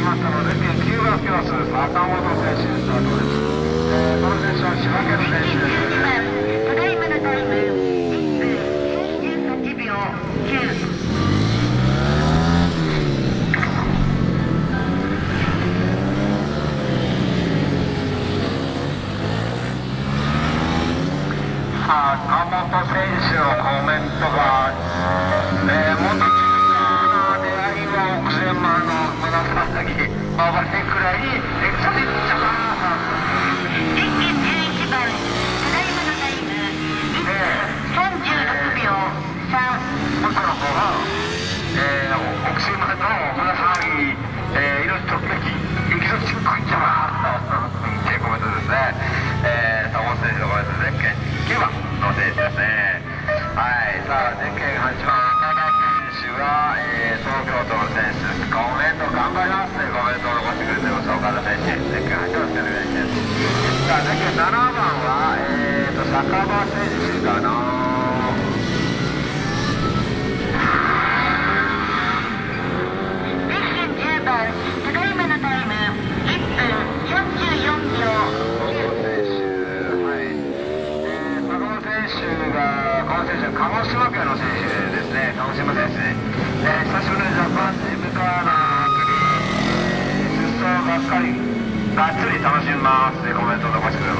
きましたので、9、坂本選手スタートです。えー、この選手は千葉県選手です。ただいまのタイム、1分48秒9。坂本選手のコメント紫回れくらいにエクサティッチャパ電源11番ただいまのタイム1分36秒3元の方が、えー、す、はいさあゼッケン8番岡田選手は、えー、京都の選手コメント頑張ります。というコメントを残しくれてます。岡田選手ゼッケン8番です。お願いします。さあゼッケン7番はえーと坂場選手かな電源10番ただいまのタイム1分44秒坂本選手が、鹿児島県の選手です。ね、鹿児島選手、えー、久しパンチームカーナークリ出走がっかり、がっつり楽しみますってコメント残してくれます。